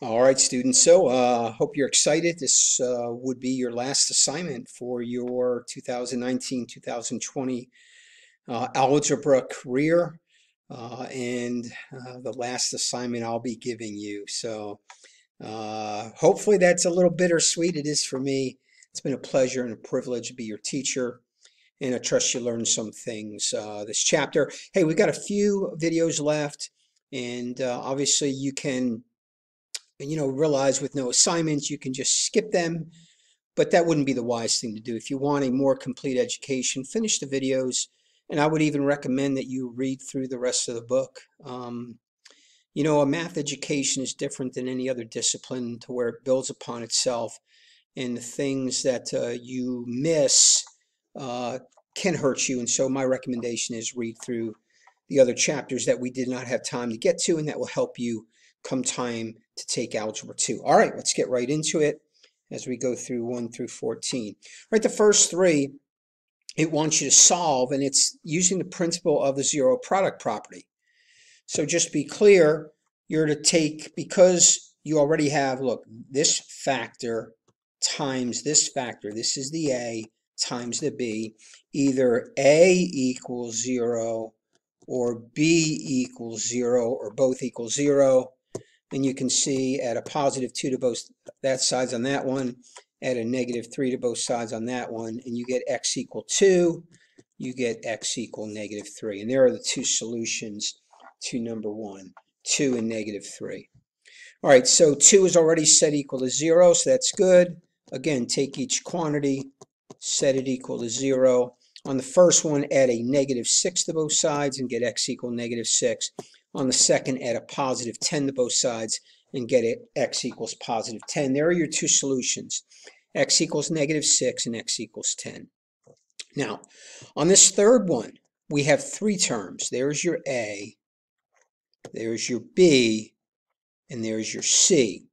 All right, students. So, uh, hope you're excited. This uh, would be your last assignment for your 2019-2020 uh, algebra career, uh, and uh, the last assignment I'll be giving you. So, uh, hopefully, that's a little bittersweet. It is for me. It's been a pleasure and a privilege to be your teacher, and I trust you learned some things this chapter. Hey, we've got a few videos left, and obviously, you can you know, realize with no assignments, you can just skip them, but that wouldn't be the wise thing to do. If you want a more complete education, finish the videos, and I would even recommend that you read through the rest of the book. Um, you know, a math education is different than any other discipline to where it builds upon itself, and the things that uh, you miss uh, can hurt you. And so my recommendation is read through the other chapters that we did not have time to get to, and that will help you come time to take Algebra 2. All right, let's get right into it as we go through 1 through 14. All right, the first three, it wants you to solve, and it's using the principle of the zero product property. So just be clear, you're to take, because you already have, look, this factor times this factor, this is the A, times the B, either A equals 0 or B equals 0 or both equal 0 and you can see at a positive 2 to both that sides on that one, add a negative 3 to both sides on that one, and you get x equal 2, you get x equal negative 3. And there are the two solutions to number 1, 2 and negative 3. All right, so 2 is already set equal to 0, so that's good. Again, take each quantity, set it equal to 0. On the first one, add a negative 6 to both sides and get x equal negative 6. On the second, add a positive 10 to both sides and get it x equals positive 10. There are your two solutions, x equals negative 6 and x equals 10. Now, on this third one, we have three terms. There's your a, there's your b, and there's your c,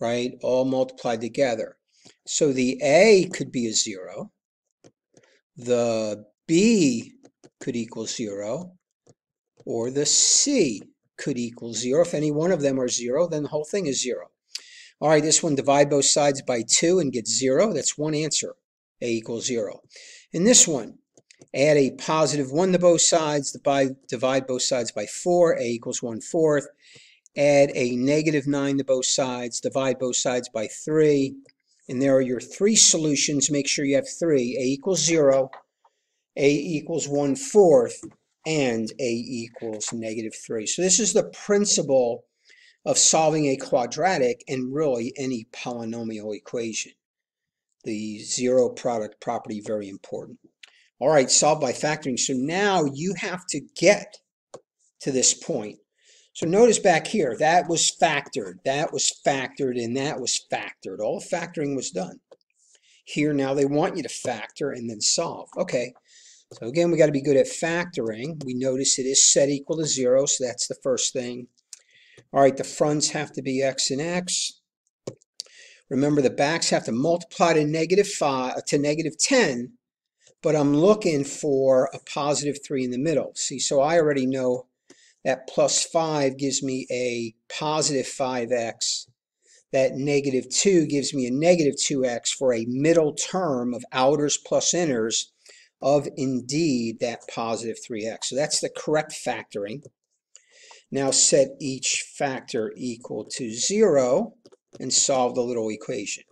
right? All multiplied together. So the a could be a 0, the b could equal 0, or the C could equal 0. If any one of them are 0, then the whole thing is 0. All right, this one, divide both sides by 2 and get 0. That's one answer, A equals 0. In this one, add a positive 1 to both sides, divide, both sides by 4, A equals one fourth. Add a negative 9 to both sides, divide both sides by 3. And there are your three solutions. Make sure you have 3. A equals 0, A equals 1 fourth, and a equals negative 3. So this is the principle of solving a quadratic and really any polynomial equation. The zero product property, very important. All right, solve by factoring. So now you have to get to this point. So notice back here, that was factored, that was factored, and that was factored. All factoring was done. Here now they want you to factor and then solve. Okay, so again, we got to be good at factoring. We notice it is set equal to 0, so that's the first thing. All right, the fronts have to be x and x. Remember, the backs have to multiply to negative 5 to negative 10, but I'm looking for a positive 3 in the middle. See, so I already know that plus 5 gives me a positive 5x. That negative 2 gives me a negative 2x for a middle term of outers plus inners of indeed that positive 3x. So that's the correct factoring. Now set each factor equal to 0 and solve the little equation.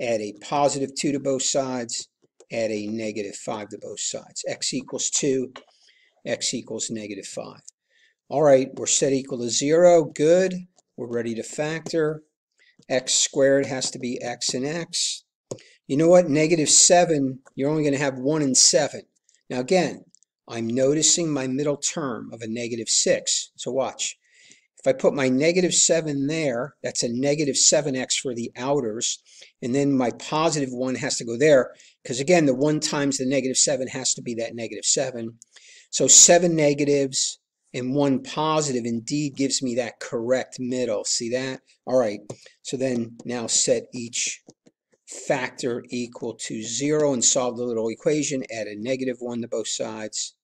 Add a positive 2 to both sides, add a negative 5 to both sides. x equals 2, x equals negative 5. All right, we're set equal to 0. Good. We're ready to factor. x squared has to be x and x. You know what? Negative 7, you're only going to have 1 and 7. Now again, I'm noticing my middle term of a negative 6. So watch. If I put my negative 7 there, that's a negative 7x for the outers, and then my positive 1 has to go there, because again, the 1 times the negative 7 has to be that negative 7. So 7 negatives and 1 positive indeed gives me that correct middle. See that? All right, so then now set each factor equal to 0 and solve the little equation, add a negative 1 to both sides.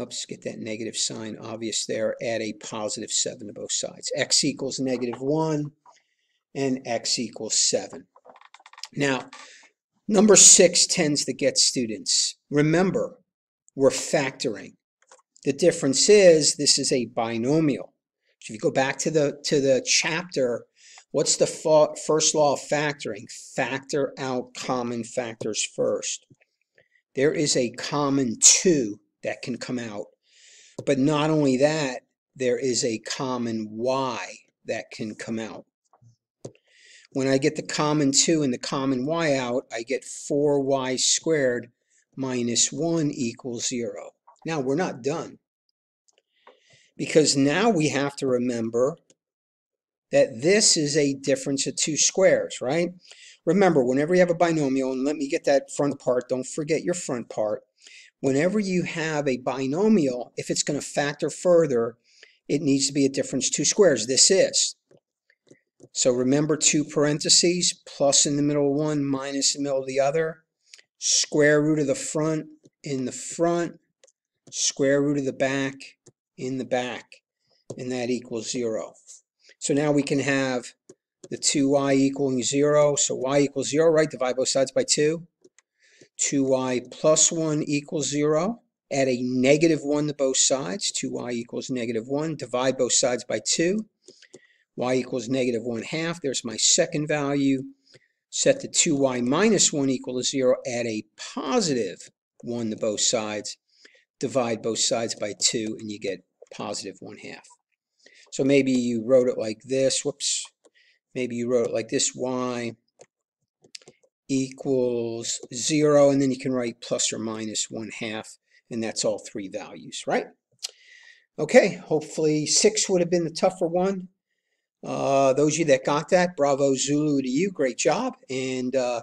Oops, get that negative sign obvious there. Add a positive 7 to both sides. x equals negative 1. and x equals 7. Now, number 6 tends to get students. Remember, we're factoring. The difference is this is a binomial. So if you go back to the, to the chapter, what's the first law of factoring? Factor out common factors first. There is a common 2 that can come out. But not only that, there is a common y that can come out. When I get the common 2 and the common y out, I get 4y squared minus 1 equals 0. Now, we're not done. Because now we have to remember that this is a difference of two squares, right? Remember, whenever you have a binomial, and let me get that front part, don't forget your front part. Whenever you have a binomial, if it's going to factor further, it needs to be a difference two squares. This is. So remember two parentheses, plus in the middle of one, minus in the middle of the other. Square root of the front in the front, square root of the back in the back, and that equals zero. So now we can have the 2y equaling 0. So y equals 0, right? Divide both sides by 2. 2y plus 1 equals 0. Add a negative 1 to both sides. 2y equals negative 1. Divide both sides by 2. y equals negative 1 half. There's my second value. Set the 2y minus 1 equal to 0. Add a positive 1 to both sides. Divide both sides by 2, and you get positive 1 half. So maybe you wrote it like this. Whoops. Maybe you wrote it like this. y equals 0, and then you can write plus or minus 1 half, and that's all three values, right? Okay, hopefully 6 would have been the tougher one. Uh, those of you that got that, bravo Zulu to you, great job. And uh,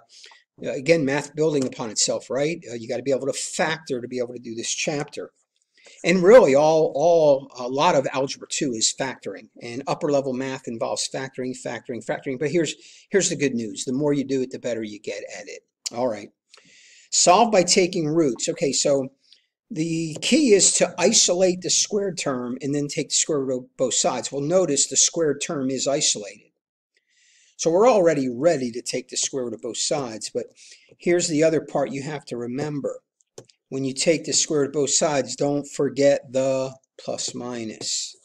again, math building upon itself, right? Uh, you got to be able to factor to be able to do this chapter. And really, all, all, a lot of Algebra 2 is factoring. And upper level math involves factoring, factoring, factoring. But here's, here's the good news. The more you do it, the better you get at it. All right. Solve by taking roots. Okay, so the key is to isolate the squared term and then take the square root of both sides. Well, notice the squared term is isolated. So we're already ready to take the square root of both sides. But here's the other part you have to remember when you take the square root of both sides, don't forget the plus minus.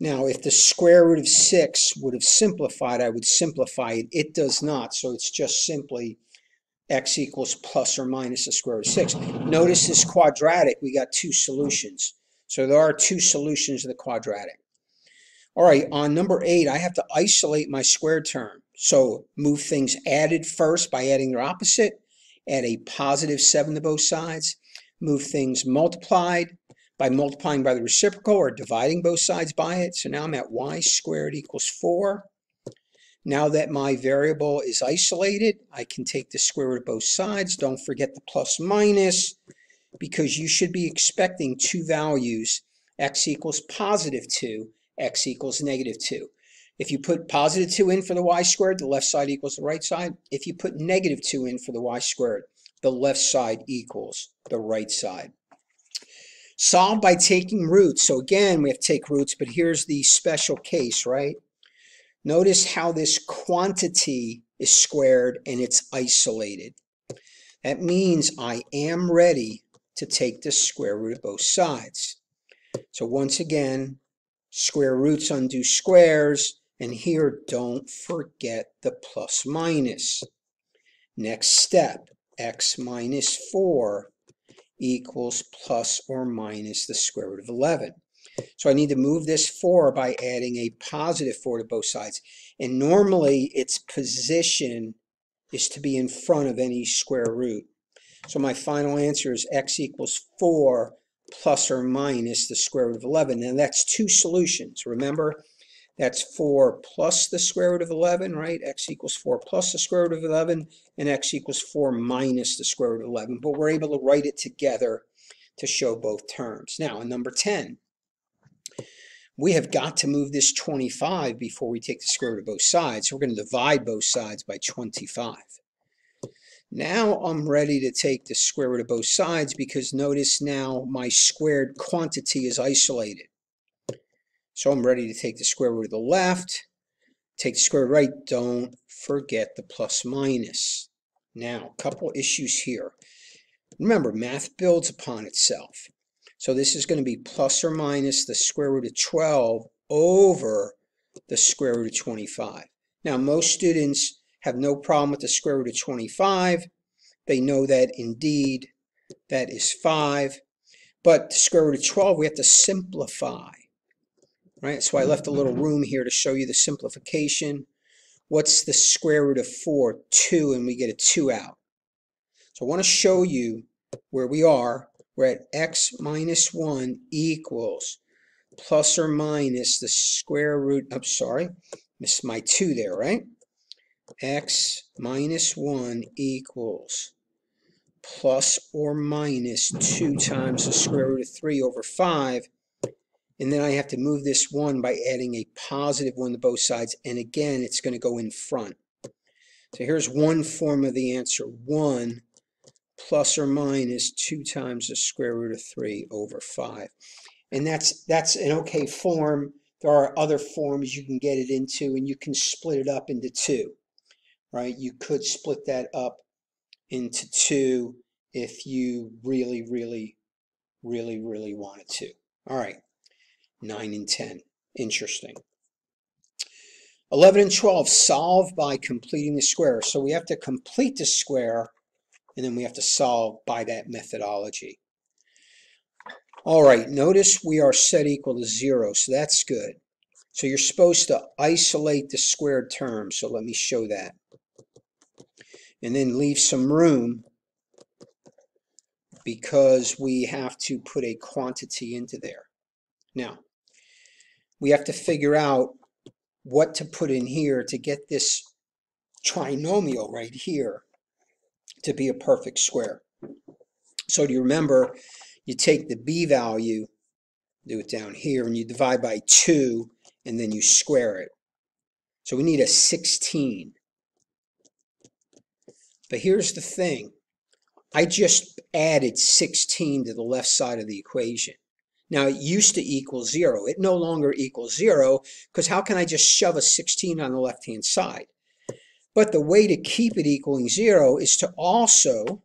Now, if the square root of 6 would have simplified, I would simplify it. It does not, so it's just simply x equals plus or minus the square root of 6. Notice this quadratic, we got two solutions. So there are two solutions to the quadratic. All right, on number 8, I have to isolate my square term. So move things added first by adding their opposite add a positive 7 to both sides, move things multiplied by multiplying by the reciprocal or dividing both sides by it. So now I'm at y squared equals 4. Now that my variable is isolated, I can take the square root of both sides. Don't forget the plus minus because you should be expecting two values, x equals positive 2, x equals negative 2. If you put positive 2 in for the y squared, the left side equals the right side. If you put negative 2 in for the y squared, the left side equals the right side. Solve by taking roots. So again, we have to take roots, but here's the special case, right? Notice how this quantity is squared and it's isolated. That means I am ready to take the square root of both sides. So once again, square roots undo squares. And here, don't forget the plus minus. Next step, x minus 4 equals plus or minus the square root of 11. So I need to move this 4 by adding a positive 4 to both sides. And normally its position is to be in front of any square root. So my final answer is x equals 4 plus or minus the square root of 11. Now that's two solutions. Remember, that's 4 plus the square root of 11, right? x equals 4 plus the square root of 11, and x equals 4 minus the square root of 11. But we're able to write it together to show both terms. Now, in number 10, we have got to move this 25 before we take the square root of both sides. So we're going to divide both sides by 25. Now I'm ready to take the square root of both sides because notice now my squared quantity is isolated. So I'm ready to take the square root of the left, take the square root right, don't forget the plus minus. Now, a couple issues here. Remember, math builds upon itself. So this is going to be plus or minus the square root of 12 over the square root of 25. Now, most students have no problem with the square root of 25. They know that indeed that is 5. But the square root of 12, we have to simplify. Right? So I left a little mm-hmm. room here to show you the simplification. What's the square root of 4? 2, and we get a 2 out. So I want to show you where we are. We're at x minus 1 equals plus or minus the square root, I'm sorry, missed my 2 there, right? x minus 1 equals plus or minus 2 times the square root of 3 over 5. And then I have to move this 1 by adding a positive 1 to both sides. And again, it's going to go in front. So here's one form of the answer. 1 plus or minus 2 times the square root of 3 over 5. And that's, that's an okay form. There are other forms you can get it into, and you can split it up into two, right? You could split that up into two if you really, really, really, really wanted to. All right, 9 and 10. Interesting. 11 and 12, solve by completing the square. So we have to complete the square, and then we have to solve by that methodology. All right, notice we are set equal to 0, so that's good. So you're supposed to isolate the squared term, so let me show that. And then leave some room because we have to put a quantity into there. Now, we have to figure out what to put in here to get this trinomial right here to be a perfect square. So do you remember, you take the b value, do it down here, and you divide by 2, and then you square it. So we need a 16. But here's the thing. I just added 16 to the left side of the equation. Now, it used to equal 0. It no longer equals 0, because how can I just shove a 16 on the left-hand side? But the way to keep it equaling 0 is to also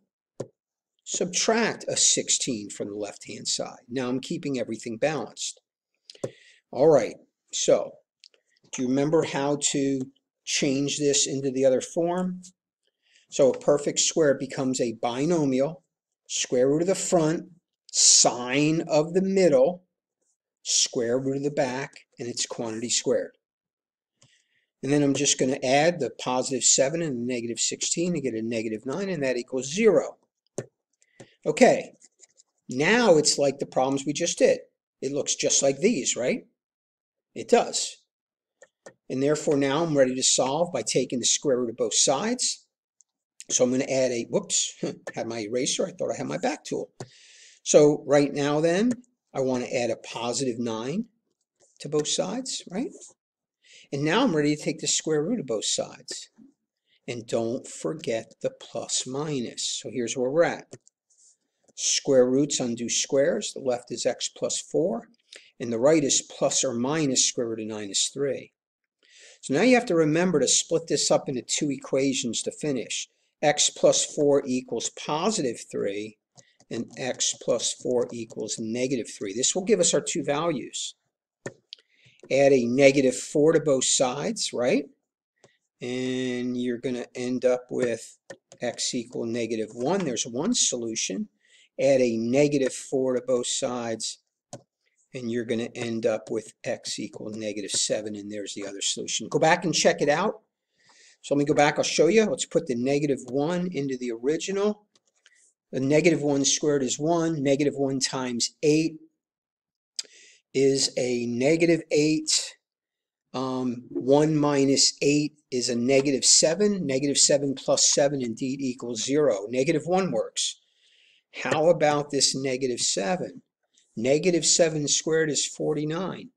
subtract a 16 from the left-hand side. Now I'm keeping everything balanced. All right, so do you remember how to change this into the other form? So a perfect square becomes a binomial, square root of the front, sign of the middle, square root of the back, and it's quantity squared. And then I'm just going to add the positive 7 and the negative 16 to get a negative 9, and that equals 0. Okay, now it's like the problems we just did. It looks just like these, right? It does. And therefore now I'm ready to solve by taking the square root of both sides. So I'm going to add a, whoops, had my eraser. I thought I had my back tool. So right now then, I want to add a positive 9 to both sides, right? And now I'm ready to take the square root of both sides. And don't forget the plus minus. So here's where we're at. Square roots undo squares. The left is x plus 4, and the right is plus or minus square root of 9 is 3. So now you have to remember to split this up into two equations to finish. x plus 4 equals positive 3, and x plus 4 equals negative 3. This will give us our two values. Add a negative 4 to both sides, right? And you're going to end up with x equal negative 1. There's one solution add a negative 4 to both sides, and you're going to end up with x equal negative 7, and there's the other solution. Go back and check it out. So let me go back, I'll show you. Let's put the negative 1 into the original. Negative 1 squared is 1. Negative 1 times 8 is a negative 8. Um, 1 minus 8 is a negative 7. Negative 7 plus 7 indeed equals 0. Negative 1 works. How about this negative 7? Negative 7 squared is 49.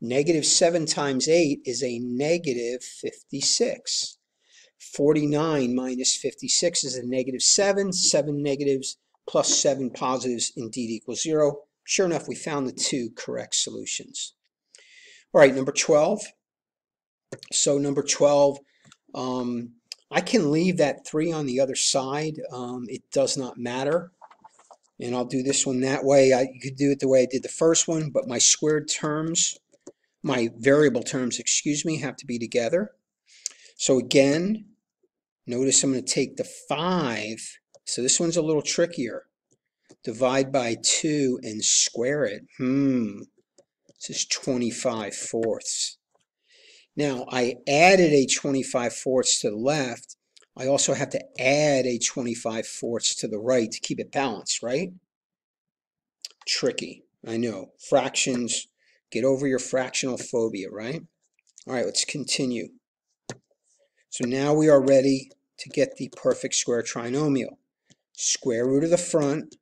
Negative 7 times 8 is a negative 56. 49 minus 56 is a negative 7. 7 negatives plus 7 positives indeed equals 0. Sure enough, we found the two correct solutions. All right, number 12. So number 12, um, I can leave that 3 on the other side. Um, it does not matter. And I'll do this one that way. I could do it the way I did the first one, but my squared terms, my variable terms, excuse me, have to be together. So again, notice I'm going to take the 5. So this one's a little trickier. Divide by 2 and square it. Hmm. This is 25 fourths. Now, I added a 25 fourths to the left. I also have to add a 25 fourths to the right to keep it balanced, right? Tricky, I know. Fractions, get over your fractional phobia, right? All right, let's continue. So now we are ready to get the perfect square trinomial. Square root of the front,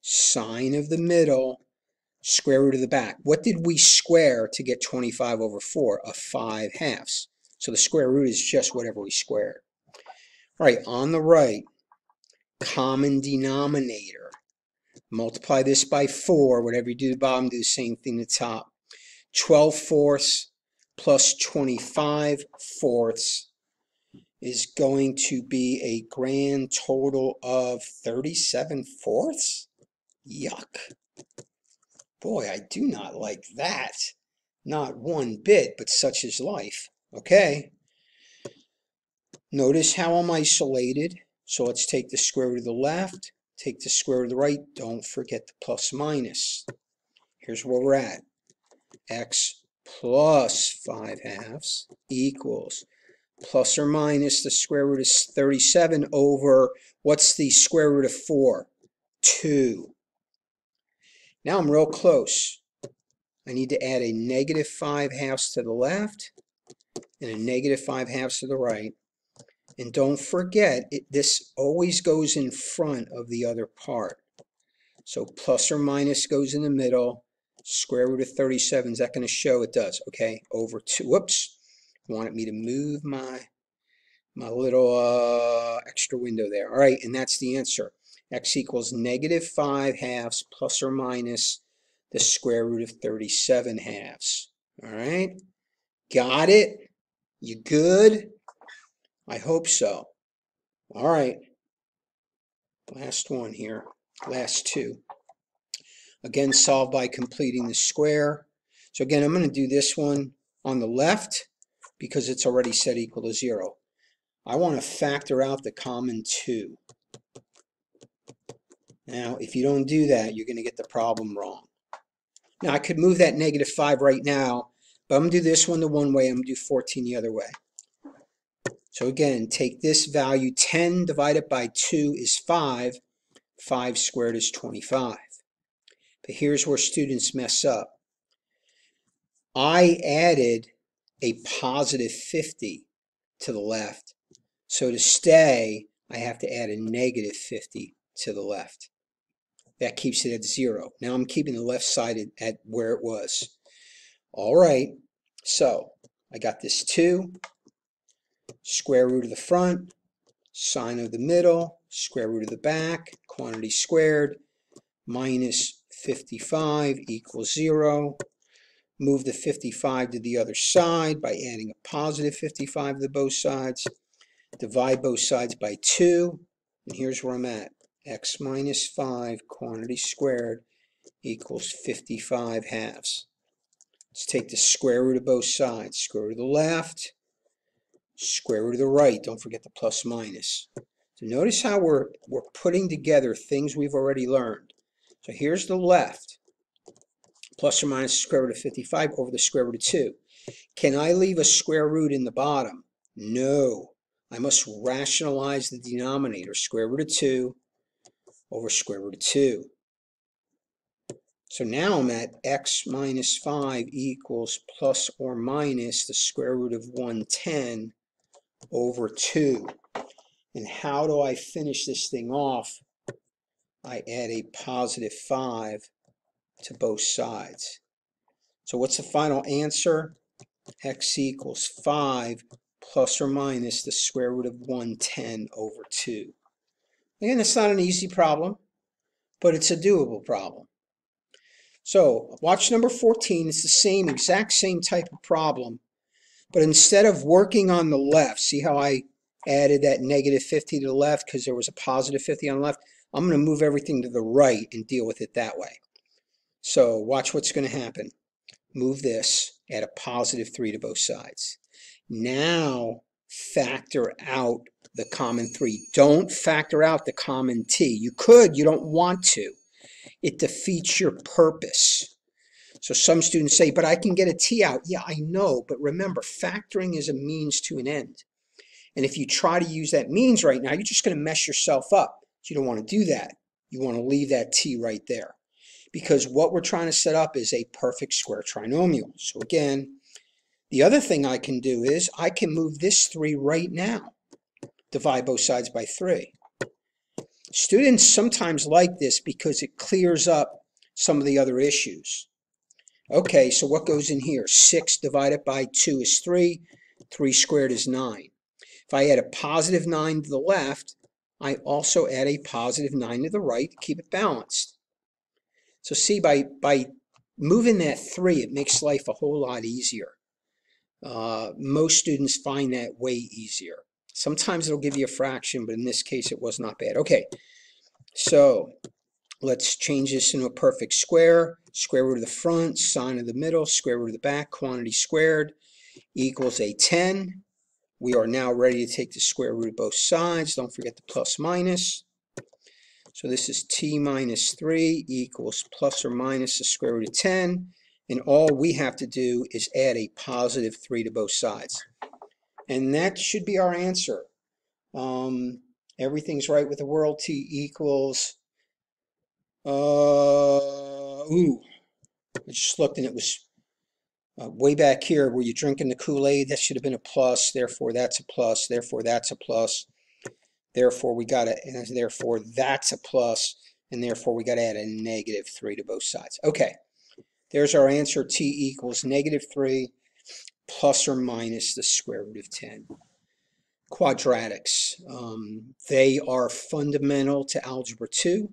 sign of the middle, square root of the back. What did we square to get 25 over 4? A 5 halves. So the square root is just whatever we squared. All right, on the right, common denominator. Multiply this by 4. Whatever you do to the bottom, do the same thing to the top. 12 fourths plus 25 fourths is going to be a grand total of 37 fourths? Yuck. Boy, I do not like that. Not one bit, but such is life. Okay. Notice how I'm isolated. So let's take the square root of the left, take the square root of the right. Don't forget the plus minus. Here's where we're at. x plus 5 halves equals plus or minus the square root of 37 over, what's the square root of 4? 2. Now I'm real close. I need to add a negative 5 halves to the left and a negative 5 halves to the right. And don't forget, it, this always goes in front of the other part. So plus or minus goes in the middle. Square root of 37, is that going to show? It does, okay? Over 2, whoops. Wanted me to move my, my little uh, extra window there. All right, and that's the answer x equals negative 5 halves plus or minus the square root of 37 halves. All right? Got it? You good? I hope so. All right. Last one here. Last two. Again, solve by completing the square. So again, I'm going to do this one on the left because it's already set equal to 0. I want to factor out the common 2. Now, if you don't do that, you're going to get the problem wrong. Now, I could move that negative 5 right now, but I'm going to do this one the one way, I'm going to do 14 the other way. So again, take this value, 10 divided by 2 is 5. 5 squared is 25. But here's where students mess up. I added a positive 50 to the left. So to stay, I have to add a negative 50 to the left that keeps it at zero. Now I'm keeping the left side at where it was. All right, so I got this 2, square root of the front, sign of the middle, square root of the back, quantity squared, minus 55 equals 0. Move the 55 to the other side by adding a positive 55 to both sides. Divide both sides by 2, and here's where I'm at x minus 5 quantity squared equals 55 halves. Let's take the square root of both sides. Square root of the left, square root of the right. Don't forget the plus minus. So notice how we're, we're putting together things we've already learned. So here's the left, plus or minus the square root of 55 over the square root of 2. Can I leave a square root in the bottom? No. I must rationalize the denominator. Square root of 2 over square root of 2. So now I'm at x minus 5 equals plus or minus the square root of 110 over 2. And how do I finish this thing off? I add a positive 5 to both sides. So what's the final answer? x equals 5 plus or minus the square root of 110 over 2. Again, it's not an easy problem, but it's a doable problem. So watch number 14. It's the same, exact same type of problem, But instead of working on the left, see how I added that negative 50 to the left because there was a positive 50 on the left? I'm going to move everything to the right and deal with it that way. So watch what's going to happen. Move this, add a positive 3 to both sides. Now factor out the common 3. Don't factor out the common t. You could, you don't want to. It defeats your purpose. So some students say, but I can get a t out. Yeah, I know, but remember, factoring is a means to an end. And if you try to use that means right now, you're just going to mess yourself up. You don't want to do that. You want to leave that t right there because what we're trying to set up is a perfect square trinomial. So again, the other thing I can do is I can move this 3 right now. Divide both sides by 3. Students sometimes like this because it clears up some of the other issues. Okay, so what goes in here? 6 divided by 2 is 3. 3 squared is 9. If I add a positive 9 to the left, I also add a positive 9 to the right to keep it balanced. So see, by, by moving that three, it makes life a whole lot easier. Uh, most students find that way easier. Sometimes it'll give you a fraction, but in this case, it was not bad. Okay, so let's change this into a perfect square. Square root of the front, sign of the middle, square root of the back, quantity squared equals a 10. We are now ready to take the square root of both sides. Don't forget the plus minus. So this is t minus 3 equals plus or minus the square root of 10. And all we have to do is add a positive 3 to both sides. And that should be our answer. Um, everything's right with the world. t equals, uh, ooh, I just looked and it was uh, way back here Were you're drinking the Kool-Aid. That should have been a plus. Therefore, that's a plus. Therefore, that's a plus. Therefore, we got to, and therefore that's a plus, and therefore we got to add a negative 3 to both sides. Okay, there's our answer. t equals negative 3 plus or minus the square root of 10. Quadratics. Um, they are fundamental to Algebra 2.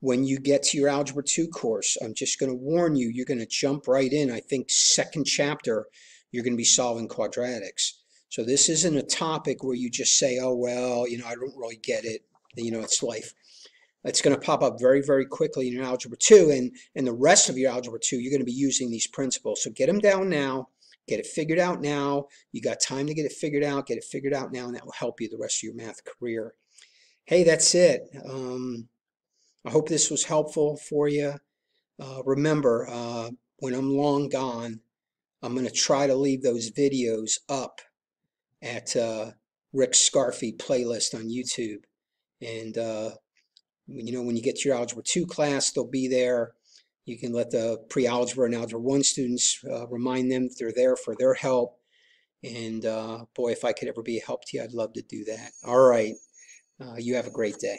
When you get to your Algebra 2 course, I'm just going to warn you, you're going to jump right in. I think second chapter, you're going to be solving quadratics. So this isn't a topic where you just say, oh, well, you know, I don't really get it. You know, it's life. It's going to pop up very, very quickly in your Algebra 2. And, and the rest of your Algebra 2, you're going to be using these principles. So get them down now. Get it figured out now. You got time to get it figured out. Get it figured out now, and that will help you the rest of your math career. Hey, that's it. Um, I hope this was helpful for you. Uh, remember, uh, when I'm long gone, I'm going to try to leave those videos up at uh, Rick Scarfi playlist on YouTube. And, uh, you know, when you get to your Algebra 2 class, they'll be there. You can let the pre-algebra and Algebra 1 students uh, remind them they're there for their help. And uh, boy, if I could ever be a help to you, I'd love to do that. All right. Uh, you have a great day.